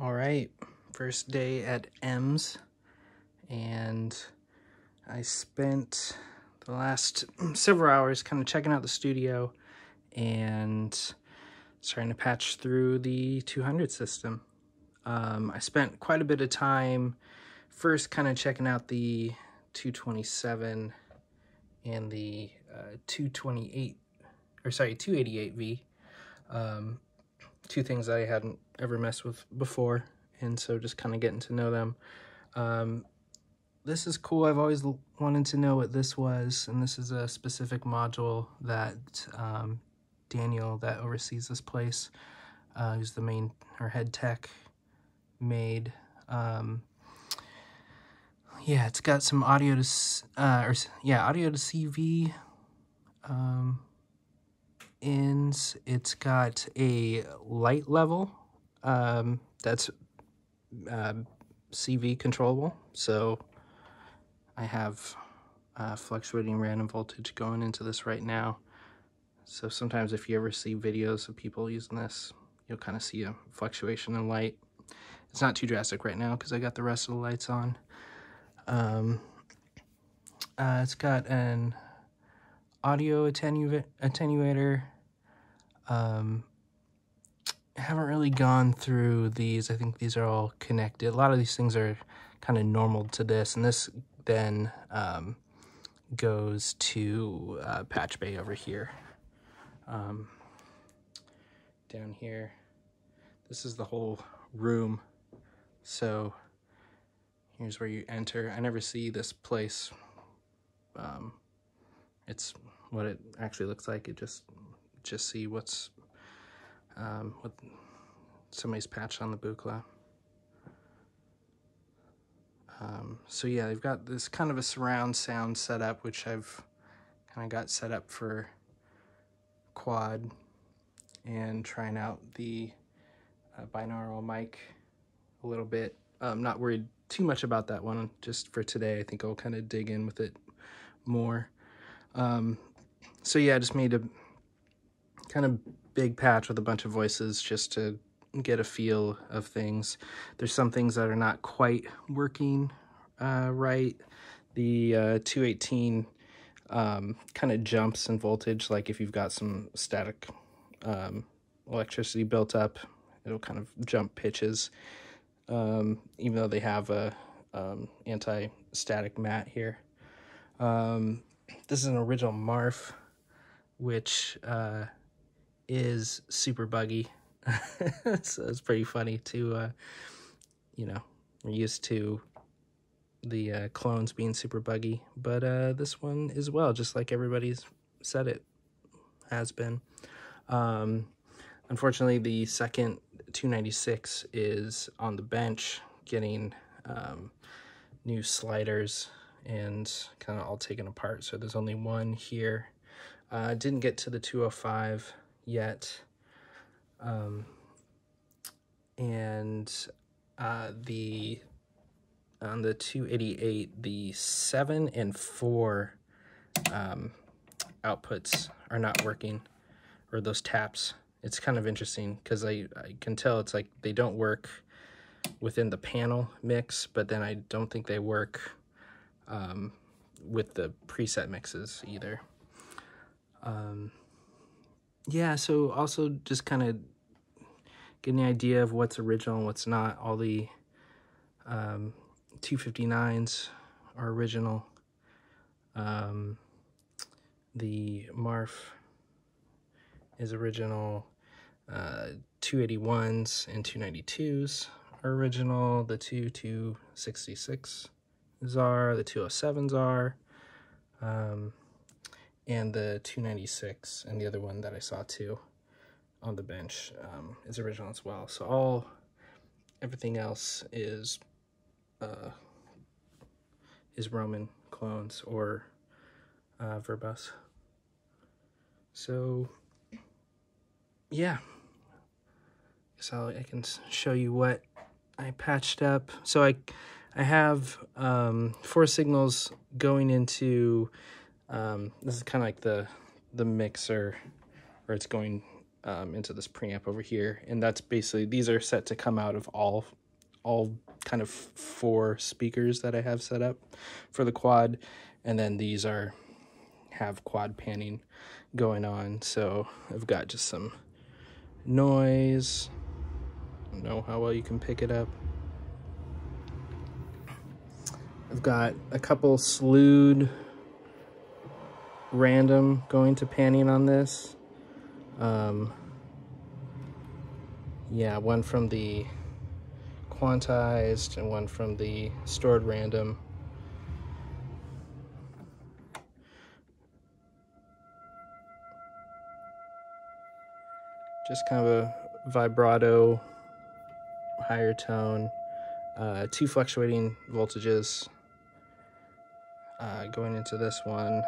All right, first day at EMS, and I spent the last several hours kind of checking out the studio and starting to patch through the 200 system. Um, I spent quite a bit of time first kind of checking out the 227 and the uh, 228, or sorry, 288V. Um, two things that I hadn't ever messed with before, and so just kind of getting to know them. Um, this is cool. I've always wanted to know what this was, and this is a specific module that um, Daniel, that oversees this place, uh, who's the main or head tech, made. Um, yeah, it's got some audio to, uh, or yeah, audio to CV um. It's got a light level um, that's uh, CV controllable. So I have uh, fluctuating random voltage going into this right now. So sometimes if you ever see videos of people using this, you'll kind of see a fluctuation in light. It's not too drastic right now because I got the rest of the lights on. Um, uh, it's got an audio attenu attenuator. Um, haven't really gone through these. I think these are all connected. A lot of these things are kind of normal to this, and this then um, goes to uh, Patch Bay over here. Um, down here, this is the whole room. So here's where you enter. I never see this place. Um, it's what it actually looks like. It just just see what's um, what somebody's patch on the Buchla. Um, so yeah, they've got this kind of a surround sound setup, which I've kind of got set up for quad and trying out the uh, binaural mic a little bit. I'm not worried too much about that one just for today. I think I'll kind of dig in with it more. Um, so yeah, I just made a kind of big patch with a bunch of voices just to get a feel of things. There's some things that are not quite working uh, right. The uh, 218 um, kind of jumps in voltage, like if you've got some static um, electricity built up, it'll kind of jump pitches, um, even though they have a um, anti-static mat here. Um, this is an original Marf, which uh, is super buggy. so it's pretty funny to, uh, you know, we're used to the uh, clones being super buggy, but uh, this one as well, just like everybody's said it has been. Um, unfortunately, the second 296 is on the bench getting um, new sliders and kind of all taken apart. So there's only one here. Uh, didn't get to the 205 yet. Um, and uh, the on the 288, the 7 and 4 um, outputs are not working, or those taps. It's kind of interesting because I, I can tell it's like they don't work within the panel mix, but then I don't think they work um, with the preset mixes either. Um, yeah, so also just kind of getting the idea of what's original and what's not. All the um, 259s are original. Um, the Marf is original. Uh, 281s and 292s are original. The two 266s are. The 207s are. Um, and the 296 and the other one that I saw too on the bench um, is original as well. So all, everything else is, uh, is Roman clones or uh, Verbos. So, yeah. So I can show you what I patched up. So I, I have um, four signals going into, um, this is kind of like the, the mixer, where it's going um, into this preamp over here. And that's basically, these are set to come out of all, all kind of four speakers that I have set up for the quad. And then these are, have quad panning going on. So I've got just some noise. Don't know how well you can pick it up. I've got a couple slewed random going to panning on this. Um, yeah, one from the quantized and one from the stored random. Just kind of a vibrato, higher tone, uh, two fluctuating voltages uh, going into this one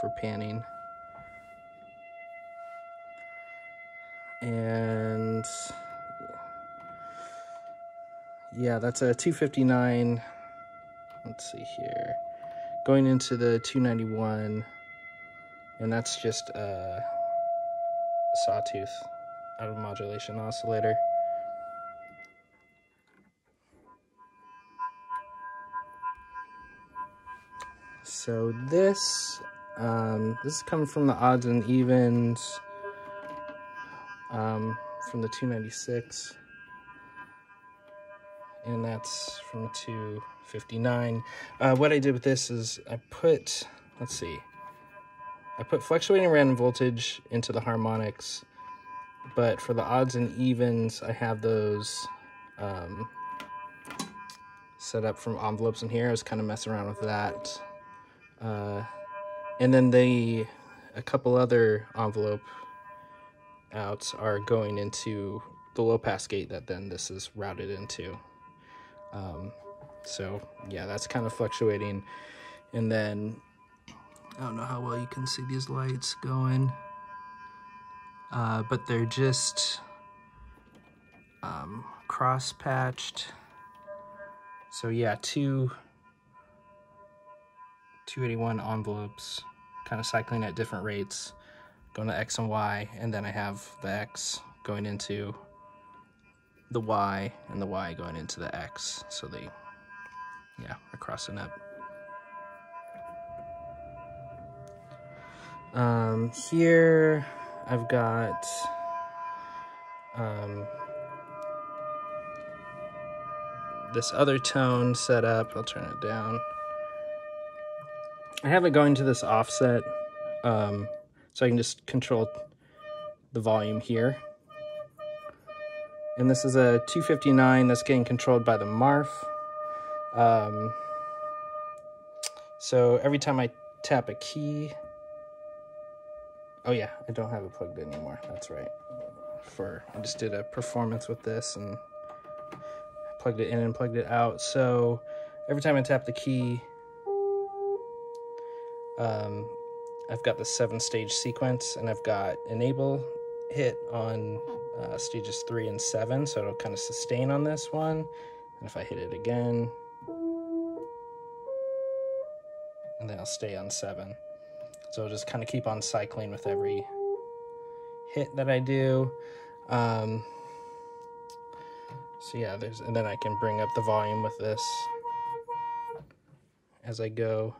for panning. And yeah, that's a 259. Let's see here. Going into the 291, and that's just a sawtooth out of modulation oscillator. So this, um, this is coming from the odds and evens um, from the 296. And that's from 259. Uh, what I did with this is I put, let's see, I put fluctuating random voltage into the harmonics, but for the odds and evens, I have those um, set up from envelopes in here. I was kind of messing around with that. Uh, and then the a couple other envelope outs are going into the low pass gate that then this is routed into. Um, so yeah, that's kind of fluctuating. And then I don't know how well you can see these lights going, uh, but they're just um, cross patched. So yeah, two 281 envelopes, kind of cycling at different rates, going to X and Y, and then I have the X going into the Y and the Y going into the X. So they, yeah, are crossing up. Um, here I've got um, this other tone set up. I'll turn it down. I have it going to this offset, um, so I can just control the volume here. And this is a 259 that's getting controlled by the Marf. Um, so every time I tap a key, oh yeah, I don't have it plugged in anymore. That's right. For I just did a performance with this and plugged it in and plugged it out. So every time I tap the key, um, I've got the seven stage sequence and I've got enable hit on uh, stages three and seven, so it'll kind of sustain on this one. And if I hit it again, and then I'll stay on seven. So I'll just kind of keep on cycling with every hit that I do. Um, so yeah, there's, and then I can bring up the volume with this as I go.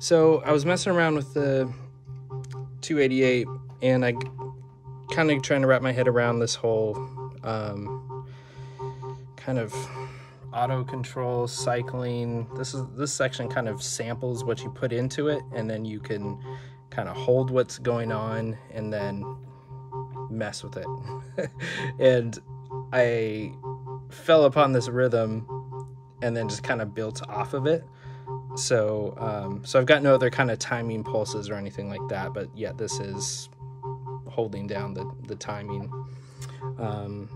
So I was messing around with the 288 and I kind of trying to wrap my head around this whole um, kind of auto control cycling. This is this section kind of samples what you put into it and then you can kind of hold what's going on and then mess with it. and I fell upon this rhythm and then just kind of built off of it. So, um, so I've got no other kind of timing pulses or anything like that, but yeah, this is holding down the, the timing. Um,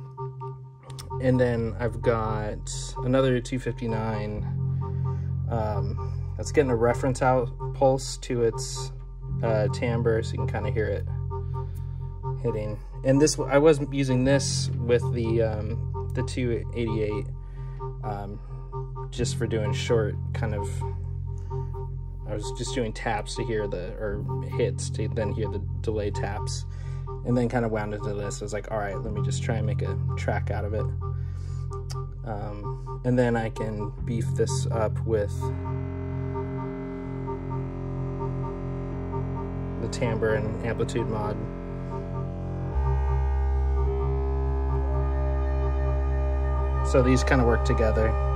and then I've got another 259 um, that's getting a reference out pulse to its uh, timbre, so you can kind of hear it hitting. And this, I was using this with the um, the 288 um, just for doing short kind of I was just doing taps to hear the, or hits to then hear the delay taps. And then kind of wound into this. I was like, all right, let me just try and make a track out of it. Um, and then I can beef this up with the timbre and amplitude mod. So these kind of work together.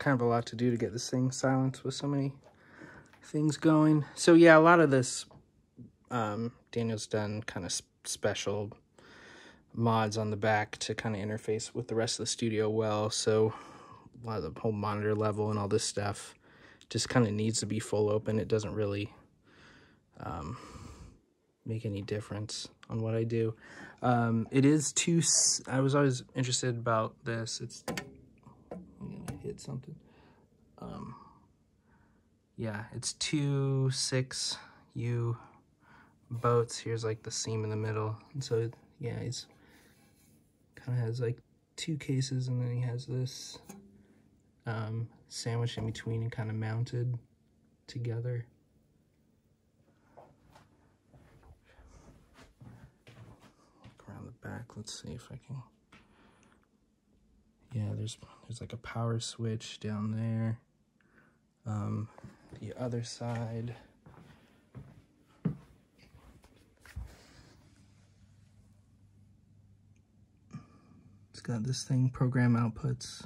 Kind of a lot to do to get this thing silenced with so many things going. So yeah, a lot of this, um, Daniel's done kind of special mods on the back to kind of interface with the rest of the studio well. So a lot of the whole monitor level and all this stuff just kind of needs to be full open. It doesn't really um, make any difference on what I do. Um, it is too, I was always interested about this. It's something. Um, yeah, it's two six U boats. Here's like the seam in the middle. And so, yeah, he's kind of has like two cases and then he has this um, sandwich in between and kind of mounted together. Look around the back. Let's see if I can yeah, there's there's like a power switch down there. Um, the other side. It's got this thing, program outputs.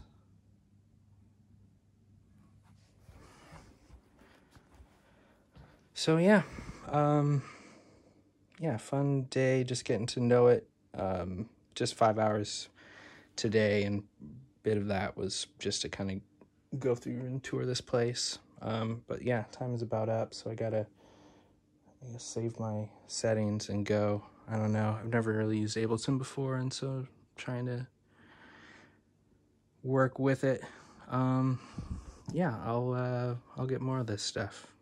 So yeah, um, yeah, fun day, just getting to know it. Um, just five hours today, and bit of that was just to kind of go through and tour this place. Um, but yeah, time is about up, so I gotta I guess save my settings and go. I don't know. I've never really used Ableton before, and so I'm trying to work with it. Um, yeah, I'll uh, I'll get more of this stuff.